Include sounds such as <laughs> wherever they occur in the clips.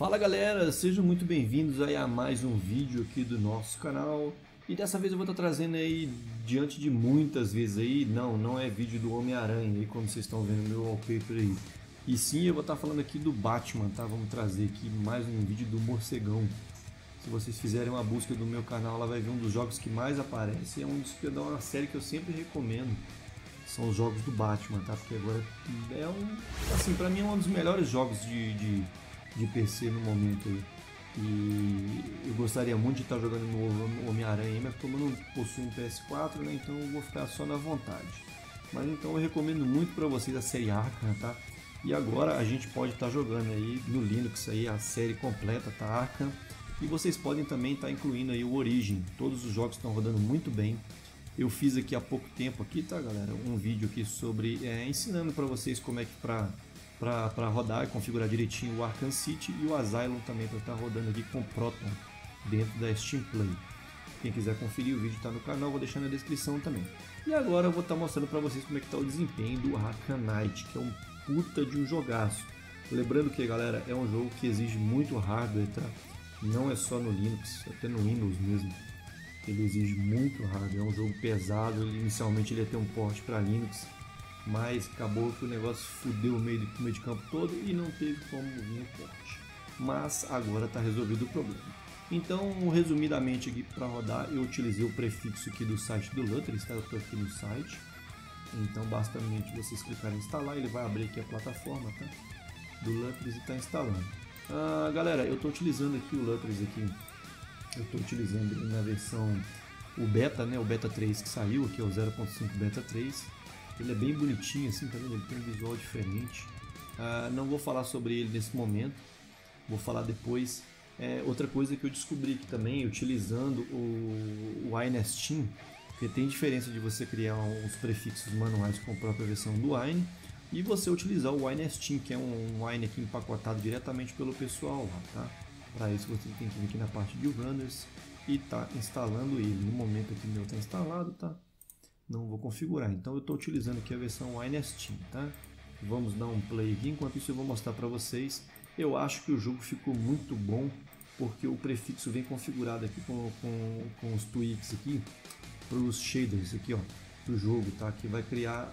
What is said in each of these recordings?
Fala galera, sejam muito bem-vindos a mais um vídeo aqui do nosso canal e dessa vez eu vou estar trazendo aí, diante de muitas vezes aí, não, não é vídeo do Homem-Aranha aí como vocês estão vendo no meu wallpaper aí e sim eu vou estar falando aqui do Batman, tá? Vamos trazer aqui mais um vídeo do Morcegão se vocês fizerem uma busca do meu canal, lá vai ver um dos jogos que mais aparece. É um dos, uma série que eu sempre recomendo. São os jogos do Batman, tá? Porque agora é um. Assim, pra mim é um dos melhores jogos de, de, de PC no momento. E eu gostaria muito de estar jogando no Homem-Aranha, mas como eu não possuo um PS4, né? Então eu vou ficar só na vontade. Mas então eu recomendo muito para vocês a série Arkham, tá? E agora a gente pode estar jogando aí no Linux aí a série completa, tá? Arkham e vocês podem também estar incluindo aí o Origin. Todos os jogos estão rodando muito bem. Eu fiz aqui há pouco tempo aqui, tá galera, um vídeo aqui sobre é, ensinando para vocês como é que para para rodar e configurar direitinho o Arkham City e o Asylum também para estar tá rodando aqui com Proton dentro da Steam Play. Quem quiser conferir o vídeo está no canal, vou deixar na descrição também. E agora eu vou estar tá mostrando para vocês como é que está o desempenho do Arkham Knight, que é um puta de um jogaço. Lembrando que, galera, é um jogo que exige muito hardware, tá? não é só no Linux, até no Windows mesmo. Ele exige muito hardware, é um jogo pesado. Inicialmente ele ia ter um porte para Linux, mas acabou que o negócio fudeu o meio, o meio de campo todo e não teve como vir o porte. Mas agora está resolvido o problema. Então, resumidamente aqui para rodar, eu utilizei o prefixo aqui do site do Lutris, tá? Eu estou aqui no site. Então, basicamente vocês clicarem em instalar, ele vai abrir aqui a plataforma, tá? Do Lutris e está instalando. Ah, galera, eu estou utilizando aqui o Lutris aqui. Eu estou utilizando na versão o beta, né? O beta 3 que saiu, aqui é o 0.5 beta 3. Ele é bem bonitinho assim, tá vendo? Ele tem um visual diferente. Ah, não vou falar sobre ele nesse momento. Vou falar depois. É, outra coisa que eu descobri aqui também, utilizando o, o Inestim, porque tem diferença de você criar uns prefixos manuais com a própria versão do Wine e você utilizar o Wine Steam, que é um wine aqui empacotado diretamente pelo pessoal lá, tá? Para isso você tem que vir aqui na parte de runners e tá instalando ele. No momento aqui meu está instalado, tá? Não vou configurar, então eu estou utilizando aqui a versão Wine tá? Vamos dar um play aqui, enquanto isso eu vou mostrar para vocês. Eu acho que o jogo ficou muito bom, porque o prefixo vem configurado aqui com, com, com os tweaks aqui, para os shaders aqui, ó do jogo, tá? Que vai criar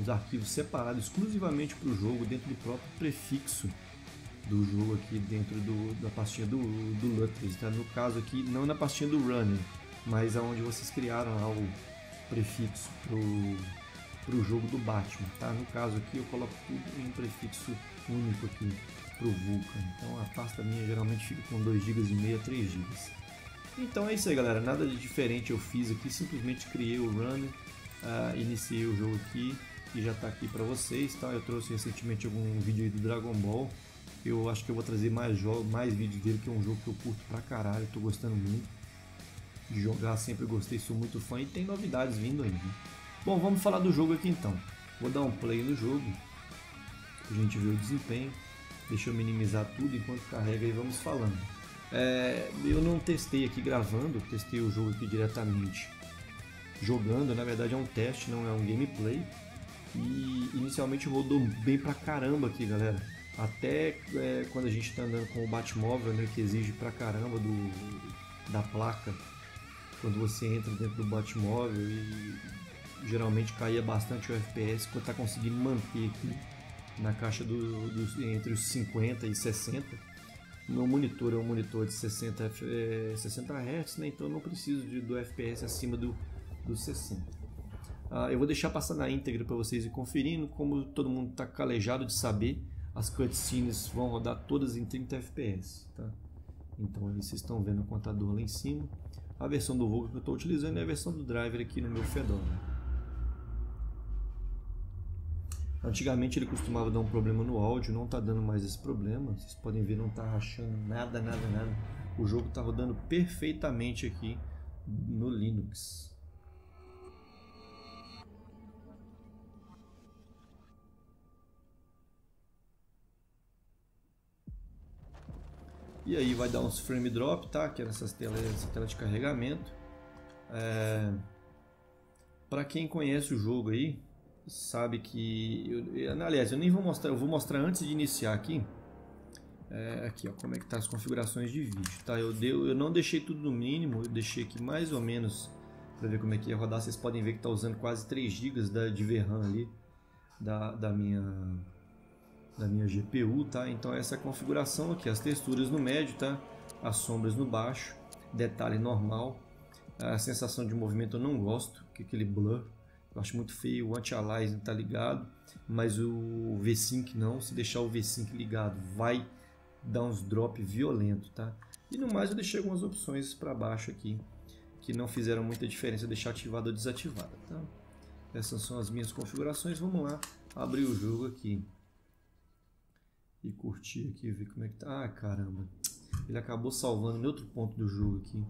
uns arquivos separados exclusivamente para o jogo dentro do próprio prefixo do jogo aqui dentro do, da pastinha do, do Lutris, tá? No caso aqui, não na pastinha do Runner, mas aonde vocês criaram lá o prefixo pro, o jogo do Batman, tá? No caso aqui eu coloco tudo em um prefixo único aqui pro Vulkan. Então a pasta minha geralmente fica com 2 GB e meio a 3 GB. Então é isso aí galera, nada de diferente eu fiz aqui, simplesmente criei o runner, uh, iniciei o jogo aqui e já está aqui para vocês, tá? Eu trouxe recentemente algum vídeo aí do Dragon Ball, eu acho que eu vou trazer mais, mais vídeos dele, que é um jogo que eu curto pra caralho, estou gostando muito de jogar, sempre gostei, sou muito fã e tem novidades vindo aí. Né? Bom, vamos falar do jogo aqui então. Vou dar um play no jogo, pra gente ver o desempenho. Deixa eu minimizar tudo enquanto carrega e vamos falando. É, eu não testei aqui gravando, testei o jogo aqui diretamente jogando, na verdade é um teste, não é um gameplay. E inicialmente rodou bem pra caramba aqui, galera. Até é, quando a gente está andando com o Batmóvel, né, que exige pra caramba do, da placa, quando você entra dentro do Batmóvel e geralmente caía bastante o FPS, quando tá conseguindo manter aqui na caixa do, do, entre os 50 e 60 meu monitor é um monitor de 60, é, 60 Hz, né? então não preciso de, do FPS acima do, do 60. Ah, eu vou deixar passar na íntegra para vocês ir conferindo, como todo mundo está calejado de saber, as cutscenes vão rodar todas em 30 FPS. Tá? Então ali vocês estão vendo o contador lá em cima. A versão do Vulkan que eu estou utilizando é a versão do driver aqui no meu Fedora. Antigamente ele costumava dar um problema no áudio, não está dando mais esse problema. Vocês podem ver, não está rachando nada, nada, nada. O jogo está rodando perfeitamente aqui no Linux. E aí vai dar uns frame drop, tá? Que é nessas telas, essa tela de carregamento. É... Para quem conhece o jogo aí, sabe que. Eu, aliás, eu nem vou mostrar, eu vou mostrar antes de iniciar aqui. é, aqui, ó, como é que tá as configurações de vídeo, tá? Eu, deu, eu não deixei tudo no mínimo, eu deixei aqui mais ou menos para ver como é que ia rodar. Vocês podem ver que está usando quase 3 GB de VRAM ali da, da minha da minha GPU, tá? Então essa é configuração aqui, as texturas no médio, tá? As sombras no baixo, detalhe normal. A sensação de movimento eu não gosto, que aquele blur, eu acho muito feio. O anti-aliasing tá ligado, mas o V-Sync não. Se deixar o V-Sync ligado, vai dar uns drop violento, tá? E no mais eu deixei algumas opções para baixo aqui que não fizeram muita diferença deixar ativada ou desativada, tá? Essas são as minhas configurações. Vamos lá, abrir o jogo aqui e curtir aqui, ver como é que tá. Ah, caramba, ele acabou salvando em outro ponto do jogo aqui.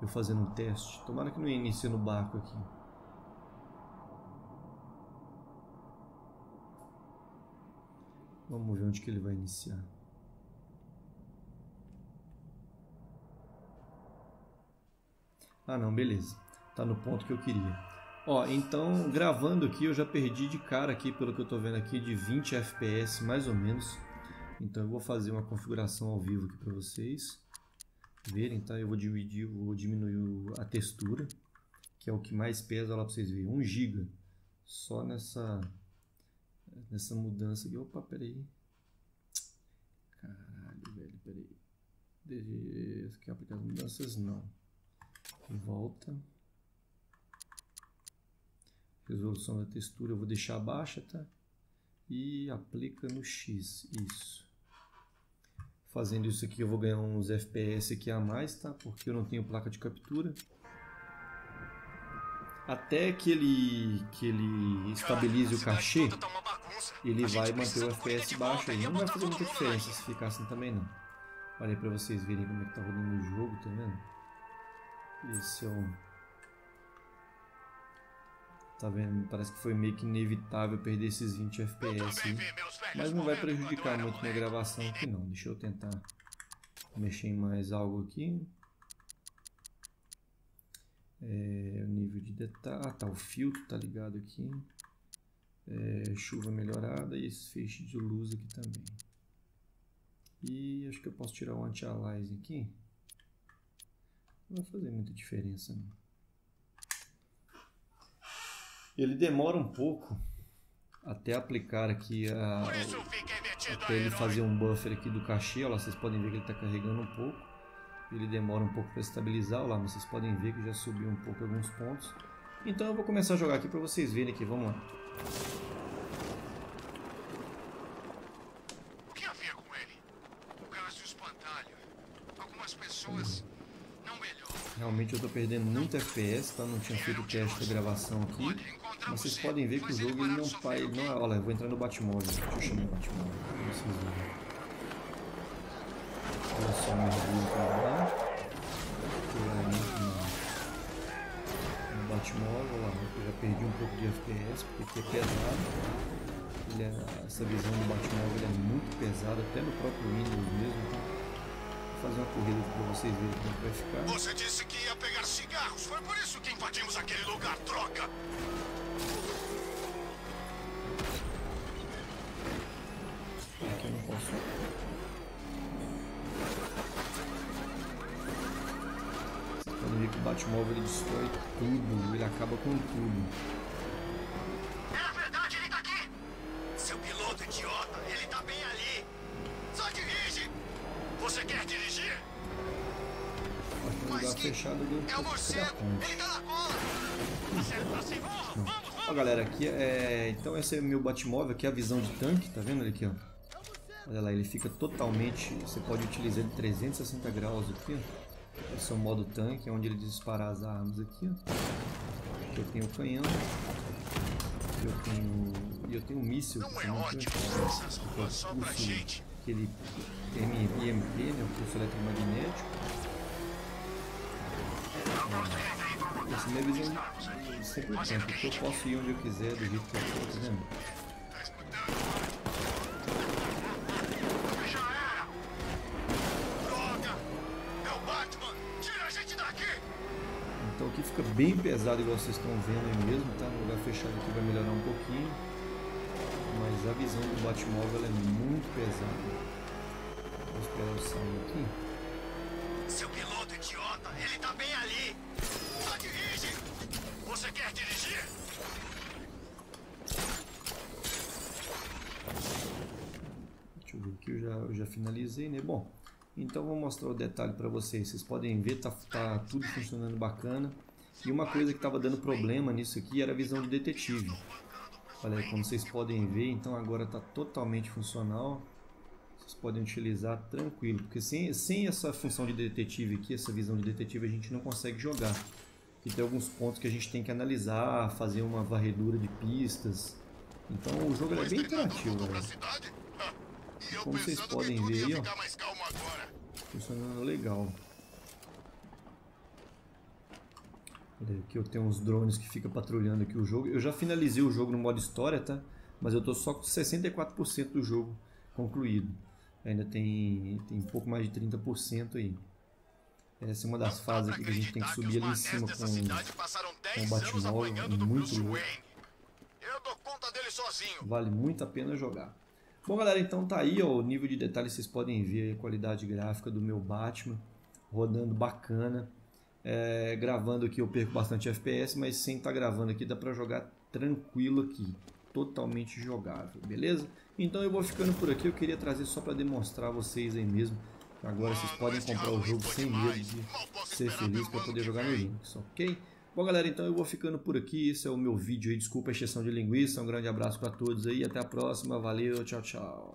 Eu fazendo um teste. Tomara que não inicie no barco aqui. Vamos ver onde que ele vai iniciar. Ah não, beleza. Tá no ponto que eu queria. Ó, então gravando aqui eu já perdi de cara aqui, pelo que eu tô vendo aqui, de 20 FPS mais ou menos. Então eu vou fazer uma configuração ao vivo aqui para vocês verem, tá? Eu vou dividir, vou diminuir a textura, que é o que mais pesa lá para vocês verem. 1 GB só nessa nessa mudança aqui. Opa, peraí. Caralho, velho, peraí. Deixa aqui aplicar as mudanças, não volta. Resolução da textura eu vou deixar baixa, tá? E aplica no X, isso. Fazendo isso aqui eu vou ganhar uns FPS aqui a mais, tá? Porque eu não tenho placa de captura. Até que ele, que ele estabilize o cachê, tá ele vai manter o FPS baixo aí. Não vai fazer muita diferença se ficar assim também não. Olha aí pra vocês verem como é que tá rodando o jogo, tá vendo? Esse é um... Tá vendo? Parece que foi meio que inevitável perder esses 20 FPS. Mas não vai prejudicar muito minha gravação aqui não. Deixa eu tentar mexer em mais algo aqui. É, o nível de detalhe. Ah, tá. O filtro tá ligado aqui. É, chuva melhorada e esse feixe de luz aqui também. E acho que eu posso tirar o anti-aliasing aqui. Não vai fazer muita diferença. Não. Ele demora um pouco até aplicar aqui a, até ele fazer um buffer aqui do cachê. Olha lá, vocês podem ver que ele está carregando um pouco. Ele demora um pouco para estabilizar. Olha lá, mas vocês podem ver que já subiu um pouco alguns pontos. Então eu vou começar a jogar aqui para vocês verem aqui. Vamos lá. O que havia com ele? O gás de espantalho. Algumas pessoas Realmente eu estou perdendo muito FPS, tá? Não tinha feito o teste da gravação aqui. Vocês podem ver que o jogo não faz. Não, é, olha, eu vou entrar no Batmóvel. Deixa eu chamar o Batmóvel vocês verem. Olha só o mergulho pra lá. No Batmóvel, lá, eu já perdi um pouco de FPS, porque aqui é pesado. É, essa visão do Batmóvel é muito pesada, até no próprio Windows mesmo fazer uma corrida aqui pra vocês verem como é vai ficar. Você disse que ia pegar cigarros. Foi por isso que invadimos aquele lugar, troca! Aqui eu não posso. Vocês podem ver que o Batmóvel ele destrói tudo, ele acaba com tudo. fechado ali um é pouco da ponte. Ó galera, aqui é. Então esse é o meu Batmóvel, aqui é a visão de tanque, tá vendo ele aqui, ó? Olha lá, ele fica totalmente. Você pode utilizar ele 360 graus aqui, ó. Esse é o modo tanque, onde ele dispara as armas aqui, ó. Aqui eu tenho o canhão. Aqui eu tenho. E eu tenho um míssil que também é ótimo, é o pulso, aquele MP, né? O pulso eletromagnético. Essa é minha visão sempre tem, porque eu posso ir onde eu quiser, do jeito que eu for, tá vendo? Então aqui fica bem pesado, igual vocês estão vendo aí mesmo, tá? No lugar fechado aqui vai melhorar um pouquinho. A visão do Batmóvel é muito pesada. Vou esperar eu sair aqui. Seu piloto idiota, ele tá bem ali. Só dirige. Você quer dirigir? Deixa eu ver aqui, eu já, eu já finalizei, né? Bom, então vou mostrar o detalhe para vocês. Vocês podem ver, tá, tá tudo funcionando bacana. E uma coisa que estava dando problema nisso aqui era a visão de detetive. Olha aí, como vocês podem ver, então agora está totalmente funcional. Vocês podem utilizar tranquilo, porque sem, sem essa função de detetive aqui, essa visão de detetive, a gente não consegue jogar. E tem alguns pontos que a gente tem que analisar, fazer uma varredura de pistas. Então o jogo é bem interativo, galera. <laughs> Como vocês podem ver aí, ó, funcionando legal. Olha, aqui eu tenho uns drones que ficam patrulhando aqui o jogo. Eu já finalizei o jogo no modo história, tá? Mas eu tô só com 64% do jogo concluído. Ainda tem, tem um pouco mais de 30% aí. Essa é uma das fases aqui que a gente tem que subir ali em cima com, com o Batmóvel. Muito louco. Vale muito a pena jogar. Bom, galera, então tá aí ó, o nível de detalhe. Vocês podem ver a qualidade gráfica do meu Batman. Rodando bacana. É, gravando aqui eu perco bastante FPS, mas sem estar tá gravando aqui dá para jogar tranquilo aqui. Totalmente jogável, beleza? Então eu vou ficando por aqui, eu queria trazer só para demonstrar a vocês aí mesmo. Agora vocês podem comprar o jogo sem medo de ser feliz para poder jogar no Linux, ok? Bom galera, então eu vou ficando por aqui, esse é o meu vídeo aí, desculpa a exceção de linguiça, um grande abraço para todos aí, até a próxima, valeu, tchau, tchau.